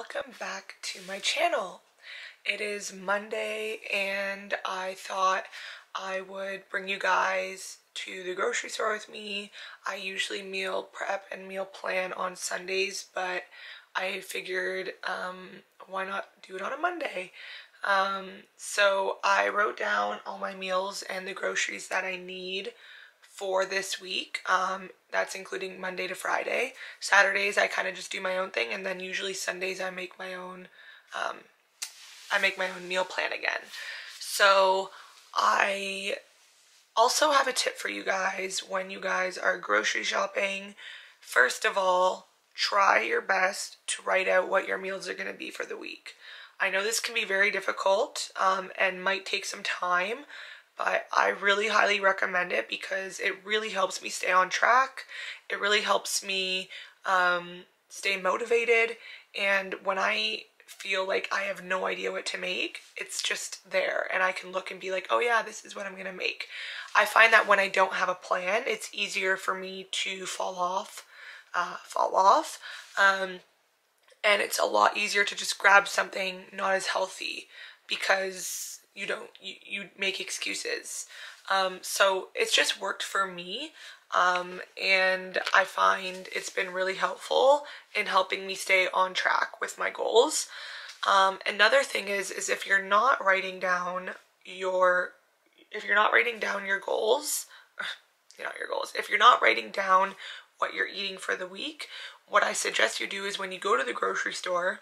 welcome back to my channel. It is Monday and I thought I would bring you guys to the grocery store with me. I usually meal prep and meal plan on Sundays, but I figured um, why not do it on a Monday? Um, so I wrote down all my meals and the groceries that I need for this week. Um, that's including Monday to Friday. Saturdays I kind of just do my own thing, and then usually Sundays I make my own. Um, I make my own meal plan again. So I also have a tip for you guys when you guys are grocery shopping. First of all, try your best to write out what your meals are going to be for the week. I know this can be very difficult um, and might take some time, but I really highly recommend it because it really helps me stay on track. It really helps me um, stay motivated. And when I feel like I have no idea what to make, it's just there and I can look and be like, oh yeah, this is what I'm gonna make. I find that when I don't have a plan, it's easier for me to fall off, uh, fall off. Um, and it's a lot easier to just grab something not as healthy because you don't you, you make excuses. Um, so it's just worked for me um, and I find it's been really helpful in helping me stay on track with my goals. Um, another thing is is if you're not writing down your if you're not writing down your goals you know your goals if you're not writing down what you're eating for the week what I suggest you do is when you go to the grocery store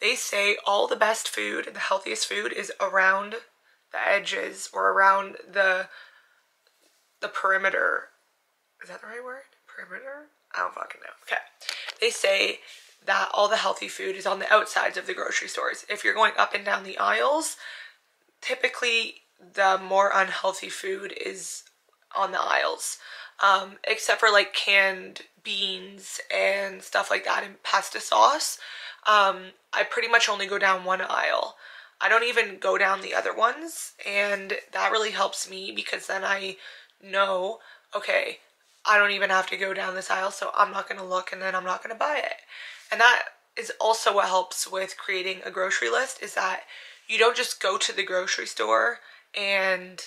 they say all the best food, the healthiest food is around the edges or around the the perimeter. Is that the right word? Perimeter? I don't fucking know. Okay. They say that all the healthy food is on the outsides of the grocery stores. If you're going up and down the aisles, typically the more unhealthy food is on the aisles. Um, except for like canned beans and stuff like that and pasta sauce um, I pretty much only go down one aisle. I don't even go down the other ones and that really helps me because then I know, okay, I don't even have to go down this aisle so I'm not going to look and then I'm not going to buy it. And that is also what helps with creating a grocery list is that you don't just go to the grocery store and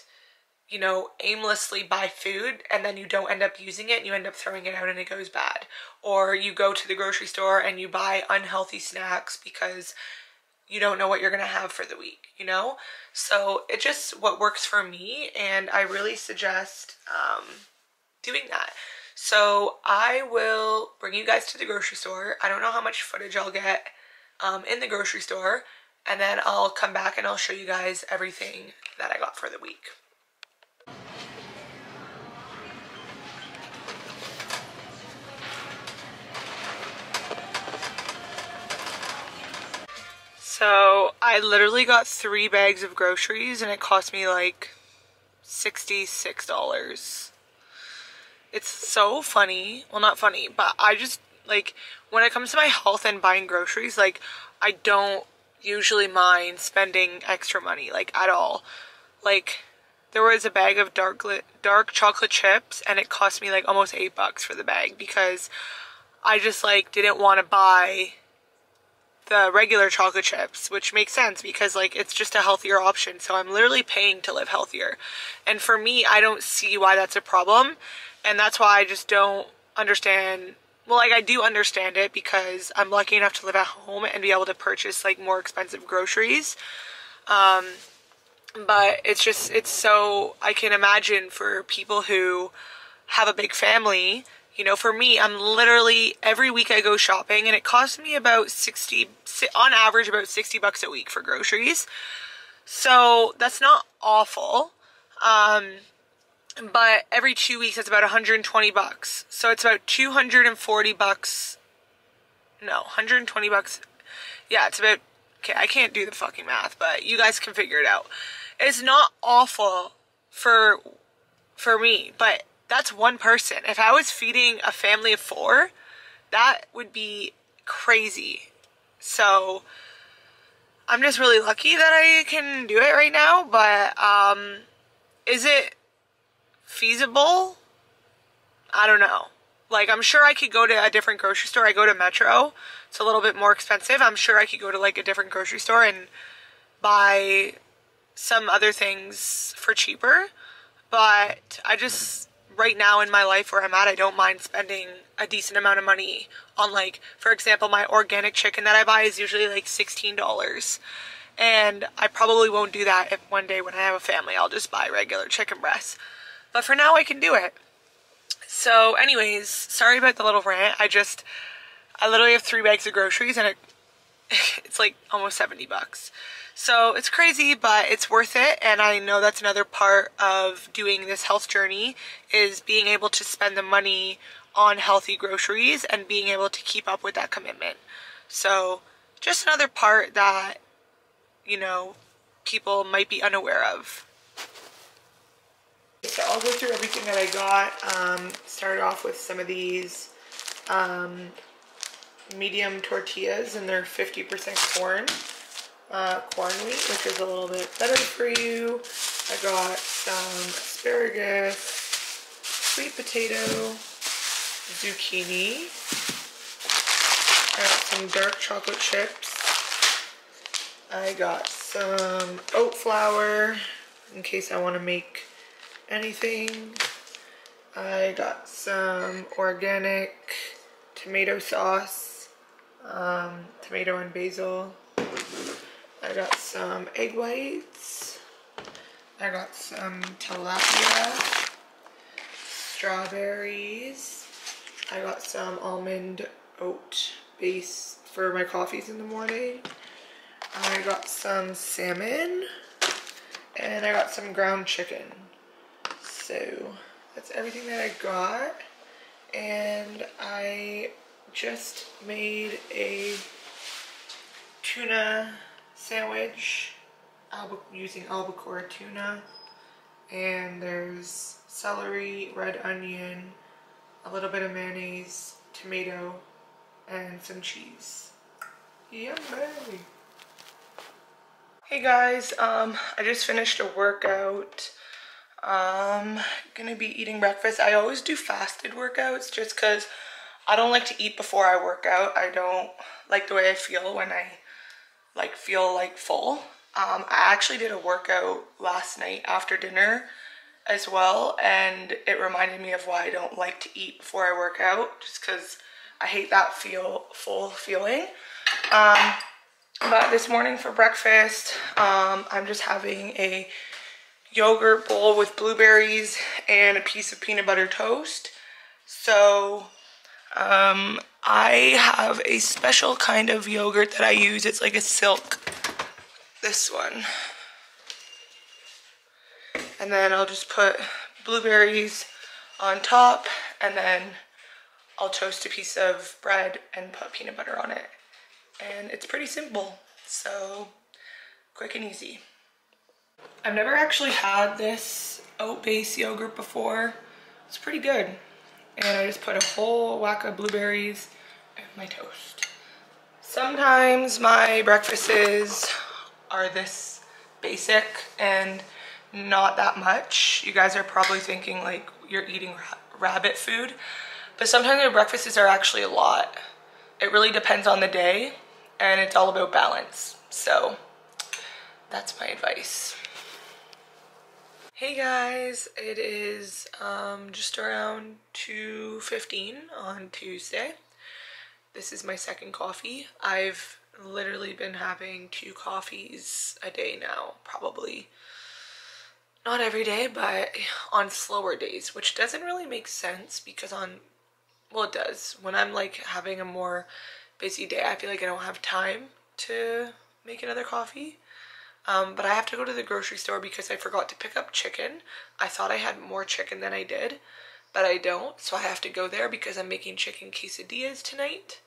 you know, aimlessly buy food and then you don't end up using it and you end up throwing it out and it goes bad. Or you go to the grocery store and you buy unhealthy snacks because you don't know what you're to have for the week, you know? So it just what works for me and I really suggest um, doing that. So I will bring you guys to the grocery store. I don't know how much footage I'll get um, in the grocery store and then I'll come back and I'll show you guys everything that I got for the week. So I literally got three bags of groceries and it cost me like $66. It's so funny. Well, not funny, but I just like when it comes to my health and buying groceries, like I don't usually mind spending extra money like at all. Like there was a bag of dark dark chocolate chips and it cost me like almost 8 bucks for the bag because I just like didn't want to buy the regular chocolate chips, which makes sense because like it's just a healthier option. So I'm literally paying to live healthier. And for me, I don't see why that's a problem. And that's why I just don't understand well like I do understand it because I'm lucky enough to live at home and be able to purchase like more expensive groceries. Um but it's just it's so I can imagine for people who have a big family you know, for me, I'm literally every week I go shopping and it costs me about 60 on average about 60 bucks a week for groceries. So, that's not awful. Um but every 2 weeks it's about 120 bucks. So it's about 240 bucks. No, 120 bucks. Yeah, it's about okay, I can't do the fucking math, but you guys can figure it out. It's not awful for for me, but that's one person. If I was feeding a family of four, that would be crazy. So I'm just really lucky that I can do it right now, but um, is it feasible? I don't know. Like, I'm sure I could go to a different grocery store. I go to Metro. It's a little bit more expensive. I'm sure I could go to, like, a different grocery store and buy some other things for cheaper. But I just, right now in my life where I'm at, I don't mind spending a decent amount of money on, like, for example, my organic chicken that I buy is usually, like, $16. And I probably won't do that if one day when I have a family, I'll just buy regular chicken breasts. But for now, I can do it. So anyways, sorry about the little rant. I just, I literally have three bags of groceries and it, it's like almost 70 bucks. So it's crazy, but it's worth it. And I know that's another part of doing this health journey is being able to spend the money on healthy groceries and being able to keep up with that commitment. So just another part that, you know, people might be unaware of. So I'll go through everything that I got. Um, started off with some of these um, medium tortillas and they're 50% corn. Uh, corn which is a little bit better for you. I got some asparagus, sweet potato, zucchini. I got some dark chocolate chips. I got some oat flour in case I want to make anything. I got some organic tomato sauce, um, tomato and basil. I got some egg whites. I got some tilapia, strawberries. I got some almond oat base for my coffees in the morning. I got some salmon and I got some ground chicken. So that's everything that I got. And I just made a tuna sandwich using albacore tuna. And there's celery, red onion, a little bit of mayonnaise, tomato, and some cheese. Yummy! Hey guys, um, I just finished a workout. Um, gonna be eating breakfast. I always do fasted workouts just because I don't like to eat before I work out. I don't like the way I feel when I like feel like full. Um, I actually did a workout last night after dinner as well and it reminded me of why I don't like to eat before I work out just because I hate that feel full feeling. Um, but this morning for breakfast, um, I'm just having a yogurt bowl with blueberries and a piece of peanut butter toast. So um, I have a special kind of yogurt that I use. It's like a silk, this one. And then I'll just put blueberries on top and then I'll toast a piece of bread and put peanut butter on it. And it's pretty simple, so quick and easy. I've never actually had this oat-based yogurt before. It's pretty good. And I just put a whole whack of blueberries in my toast. Sometimes my breakfasts are this basic and not that much. You guys are probably thinking like you're eating ra rabbit food, but sometimes my breakfasts are actually a lot. It really depends on the day and it's all about balance. So that's my advice. Hey guys, it is um, just around 2.15 on Tuesday. This is my second coffee. I've literally been having two coffees a day now, probably not every day, but on slower days, which doesn't really make sense because on, well it does, when I'm like having a more busy day, I feel like I don't have time to make another coffee. Um, but I have to go to the grocery store because I forgot to pick up chicken. I thought I had more chicken than I did, but I don't. So I have to go there because I'm making chicken quesadillas tonight.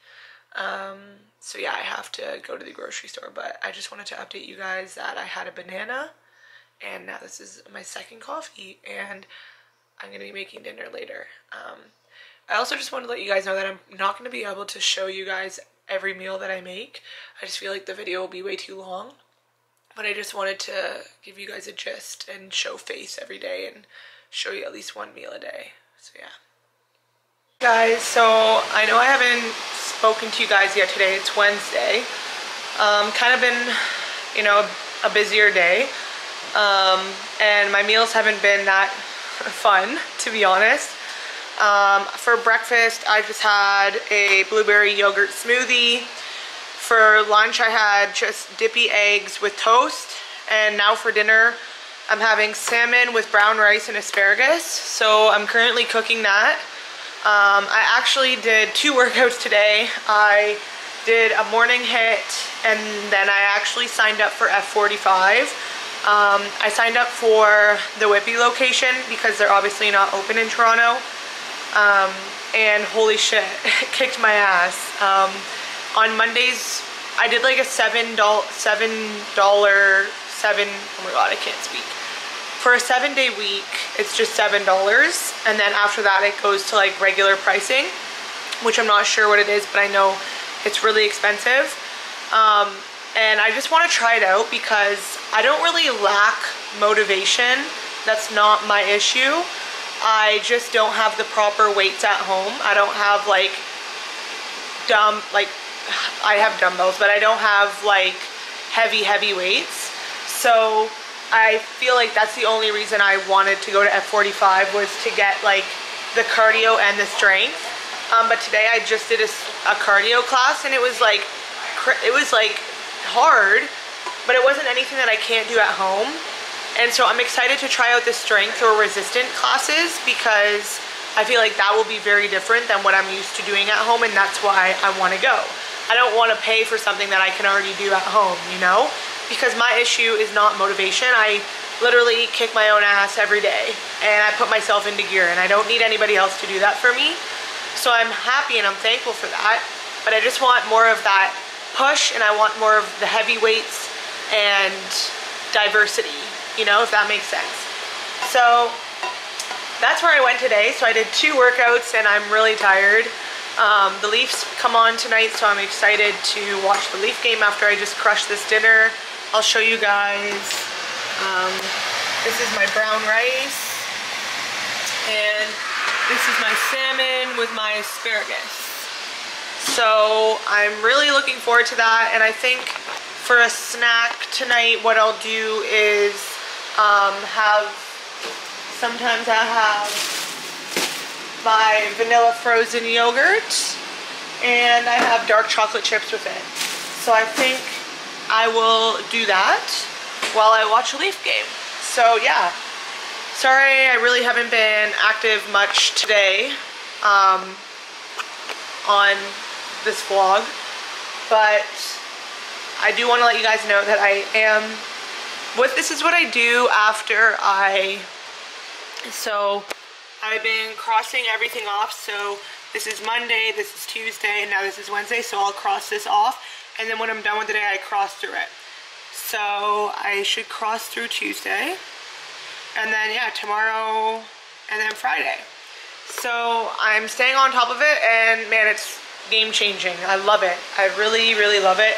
Um, so yeah, I have to go to the grocery store. But I just wanted to update you guys that I had a banana and now this is my second coffee and I'm going to be making dinner later. Um, I also just want to let you guys know that I'm not going to be able to show you guys every meal that I make. I just feel like the video will be way too long. But I just wanted to give you guys a gist and show face every day and show you at least one meal a day. So yeah. guys, so I know I haven't spoken to you guys yet today. It's Wednesday. Um, kind of been, you know, a busier day. Um, and my meals haven't been that fun, to be honest. Um, for breakfast, I just had a blueberry yogurt smoothie. For lunch, I had just dippy eggs with toast. And now for dinner, I'm having salmon with brown rice and asparagus. So I'm currently cooking that. Um, I actually did two workouts today. I did a morning HIIT and then I actually signed up for F45. Um, I signed up for the Whitby location because they're obviously not open in Toronto. Um, and holy shit, it kicked my ass. On Mondays, I did like a $7, $7, $7, seven, oh my god, I can't speak. For a seven day week, it's just $7. And then after that, it goes to like regular pricing, which I'm not sure what it is, but I know it's really expensive. Um, and I just want to try it out because I don't really lack motivation. That's not my issue. I just don't have the proper weights at home. I don't have like dumb, like I have dumbbells, but I don't have like heavy, heavy weights. So I feel like that's the only reason I wanted to go to F45 was to get like the cardio and the strength. Um, but today I just did a, a cardio class and it was like, it was like hard, but it wasn't anything that I can't do at home. And so I'm excited to try out the strength or resistant classes because I feel like that will be very different than what I'm used to doing at home and that's why I want to go. I don't want to pay for something that I can already do at home, you know? Because my issue is not motivation. I literally kick my own ass every day and I put myself into gear and I don't need anybody else to do that for me. So I'm happy and I'm thankful for that. But I just want more of that push and I want more of the heavy weights and diversity, you know, if that makes sense. So that's where I went today. So I did two workouts and I'm really tired. Um, the Leafs come on tonight, so I'm excited to watch the Leaf game after I just crushed this dinner. I'll show you guys. Um, this is my brown rice. And this is my salmon with my asparagus. So I'm really looking forward to that. And I think for a snack tonight, what I'll do is um, have, sometimes I have my vanilla frozen yogurt and I have dark chocolate chips with it. So I think I will do that while I watch a Leaf game. So yeah, sorry I really haven't been active much today um, on this vlog, but I do want to let you guys know that I am, what this is what I do after I, so I've been crossing everything off, so this is Monday, this is Tuesday, and now this is Wednesday, so I'll cross this off, and then when I'm done with the day, I cross through it. So I should cross through Tuesday, and then yeah, tomorrow, and then Friday. So I'm staying on top of it, and man, it's game changing. I love it. I really, really love it.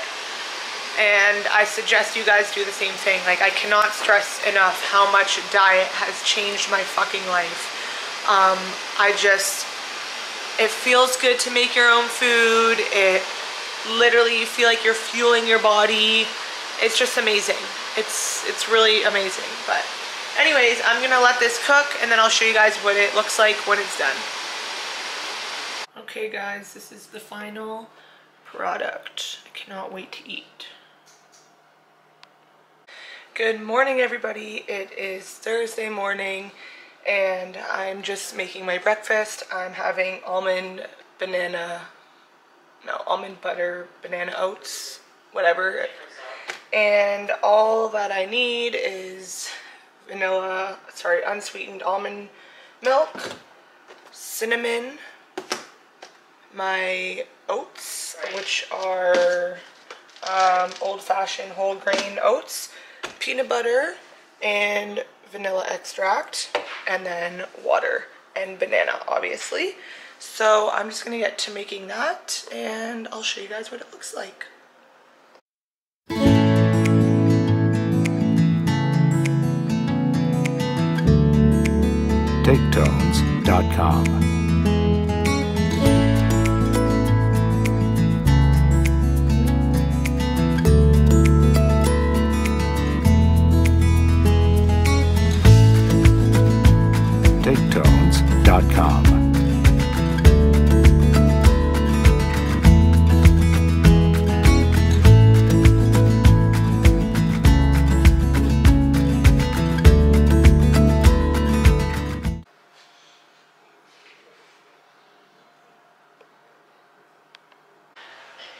And I suggest you guys do the same thing. Like, I cannot stress enough how much diet has changed my fucking life. Um, I just, it feels good to make your own food. It literally, you feel like you're fueling your body. It's just amazing. It's, it's really amazing. But anyways, I'm gonna let this cook and then I'll show you guys what it looks like when it's done. Okay guys, this is the final product. I cannot wait to eat. Good morning everybody. It is Thursday morning and I'm just making my breakfast. I'm having almond banana, no, almond butter banana oats, whatever. And all that I need is vanilla, sorry, unsweetened almond milk, cinnamon, my oats, which are um, old-fashioned whole grain oats, peanut butter, and vanilla extract, and then water and banana, obviously. So I'm just gonna get to making that, and I'll show you guys what it looks like. TakeTones.com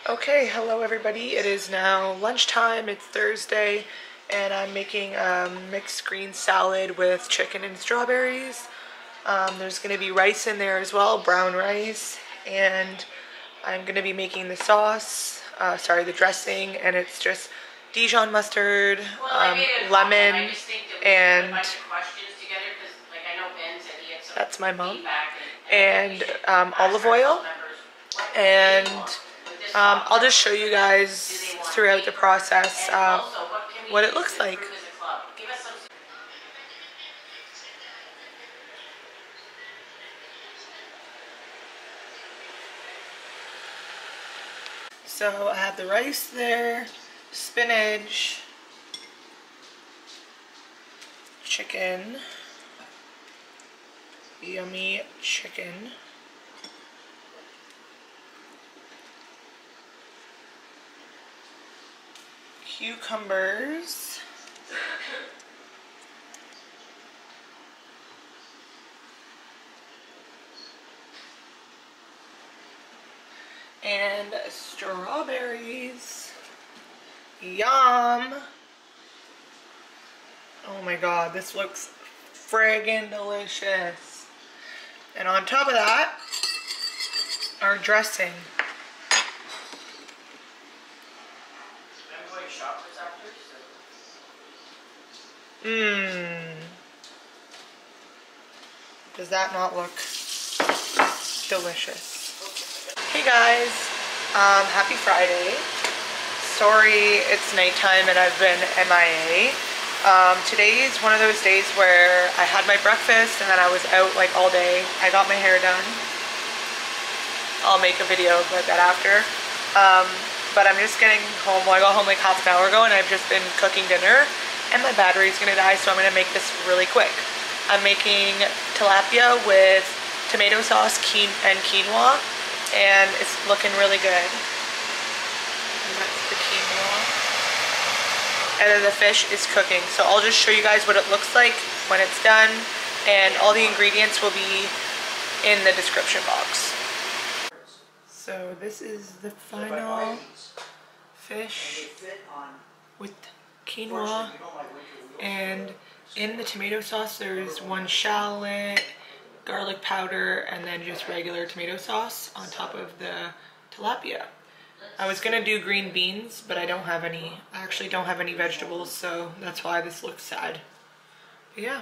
Okay, hello everybody. It is now lunchtime. It's Thursday, and I'm making a mixed green salad with chicken and strawberries. Um, there's going to be rice in there as well, brown rice, and I'm going to be making the sauce, uh, sorry, the dressing, and it's just Dijon mustard, um, lemon, and that's my mom, and um, olive oil, and um, I'll just show you guys throughout the process uh, what it looks like. So I have the rice there, spinach, chicken, yummy chicken. Cucumbers. and strawberries. Yum! Oh my god, this looks friggin' delicious. And on top of that, our dressing. Mmm. Does that not look delicious? Hey guys, um, happy Friday. Sorry it's nighttime and I've been MIA. Um, today is one of those days where I had my breakfast and then I was out like all day. I got my hair done. I'll make a video about that after. Um, but I'm just getting home. Well, I got home like half an hour ago and I've just been cooking dinner and my battery's gonna die, so I'm gonna make this really quick. I'm making tilapia with tomato sauce and quinoa, and it's looking really good. And that's the quinoa. And then the fish is cooking. So I'll just show you guys what it looks like when it's done, and all the ingredients will be in the description box. So this is the final fish with quinoa and in the tomato sauce there's one shallot, garlic powder, and then just regular tomato sauce on top of the tilapia. I was gonna do green beans, but I don't have any. I actually don't have any vegetables, so that's why this looks sad. But yeah.